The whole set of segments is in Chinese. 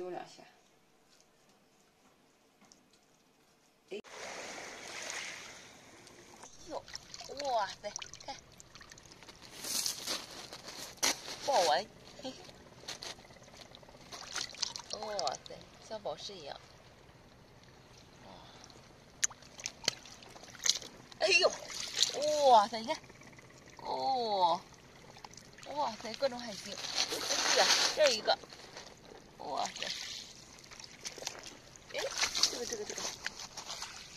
走两下。哎，呦，哇塞，看，不好玩，嘿嘿。哇塞，像宝石一样。哎呦，哇塞，你看，哦，哇塞，各种海星。哎呀，这一个。哇塞！哎，这个这个这个，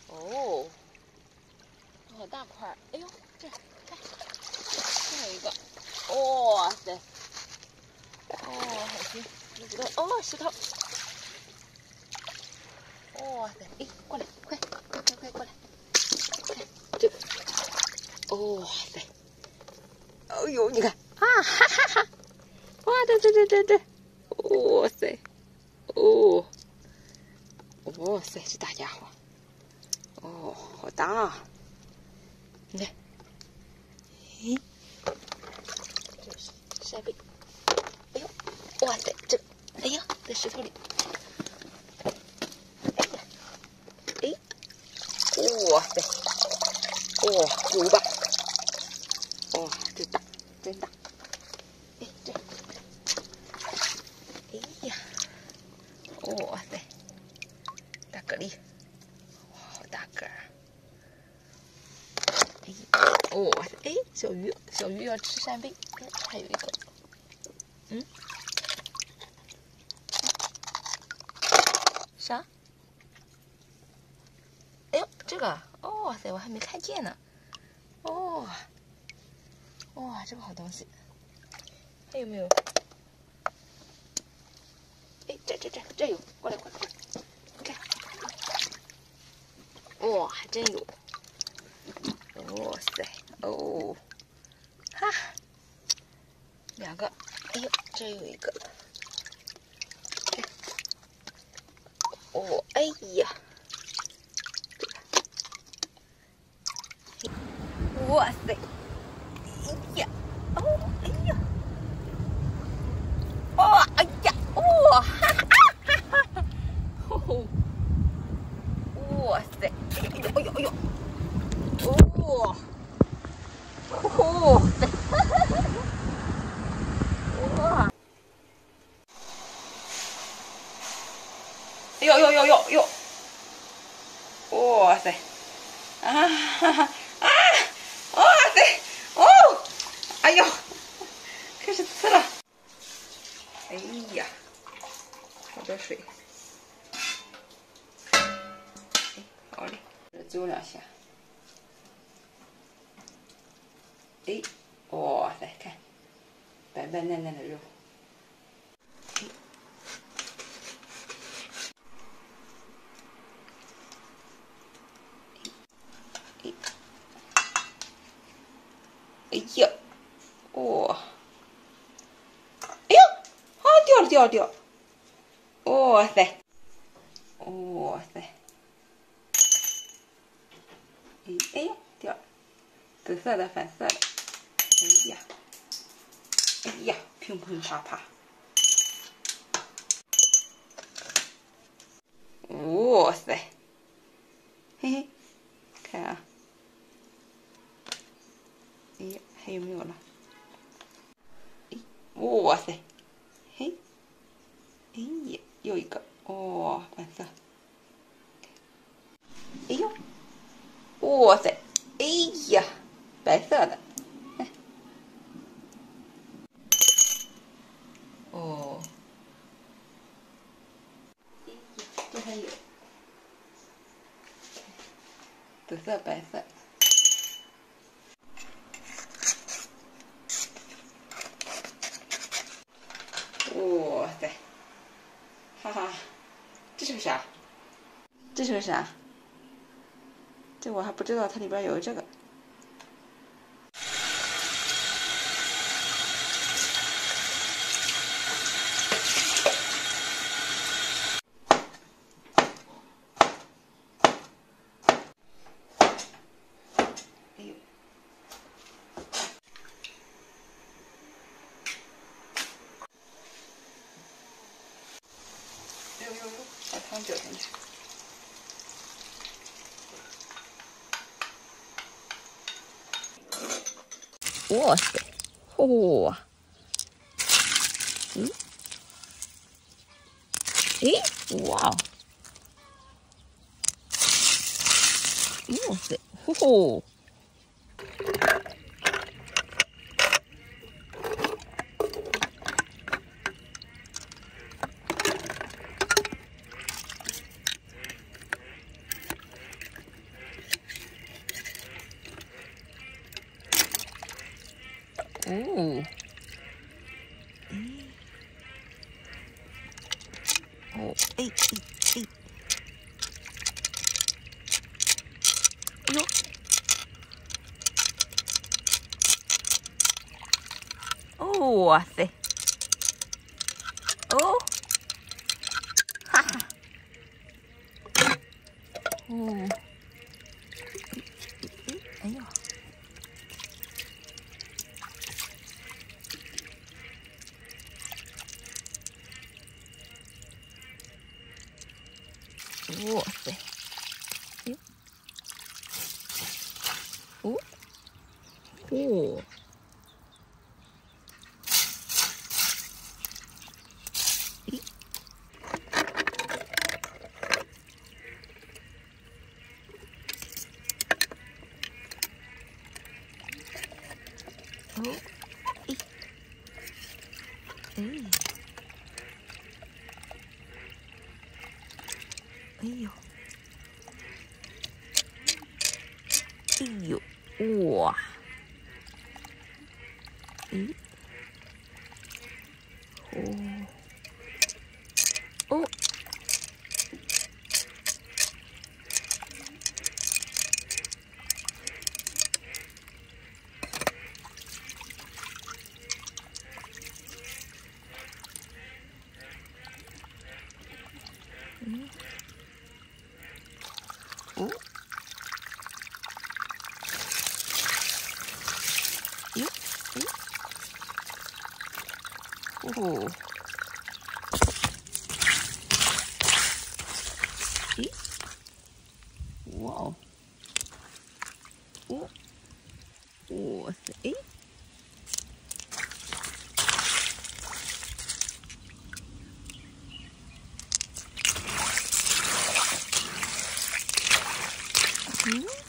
哦，好大块儿！哎呦，这看，这还有一个，哇塞！哦，海星，石头，哦，石头，哇塞！哎，过来，快快快快过来！看这个，哇塞！哎呦，你看啊，哈哈哈！哇，这这这这这！哇塞，哦，哇塞，这大家伙，哦，好大啊！你看，嘿，这是扇贝，哎呦，哇塞，这，石头里，哎呀，哎，哇塞，哇，有吧？哇，真大，真大。哎，这，哎呀哇塞，大蛤蜊，哇，好大个儿！哎，哇塞，哎，小鱼，小鱼要吃扇贝，哎，还有一个，嗯，啥？哎呦，这个，哇塞，我还没看见呢，哦，哇，这个好东西，还有没有？哎这这这这有，过来过来过来，你看，哇，还真有，哇塞，哦，哈，两个，哎呦，这有一个，哦，哎呀，哇塞，哎呀，哦，哎呀，哦，哎呀，哇！哇塞！哎呦哎呦！哦！哇塞！哇！哎呦呦呦呦呦！哇塞！啊哈哈啊！哇塞！哦！哎呦！开始吃了！哎呀！好多水。走两下，哎，哇塞，看，白白嫩嫩的肉，哎，哎呀，哇，哎呦，掉掉，哇塞，哇塞。哎哎呀，掉，紫色的，粉色的，哎呀，哎呀，乒乒啪啪，哇塞，又一个，哇，粉色，哎呦。哇塞，哎呀，白色的，哦，这还有。紫色、白色，哇塞，哈哈，这是个啥？这是个啥？这我还不知道，它里边有这个。把汤搅进去。哇塞，哇！嗯，诶，哇！哇塞，呼呼！哦，哦，哎哎哎，哎呦，哦哇塞，哦，哈哈，哦，哎呦。哇塞！哟，哦，哦，咦，哦，咦，哎。哎呦，哎呦，哇！咦，哦，哦，嗯。哦，哟，哦，咦，哇哦，哦，哇塞，诶。嗯。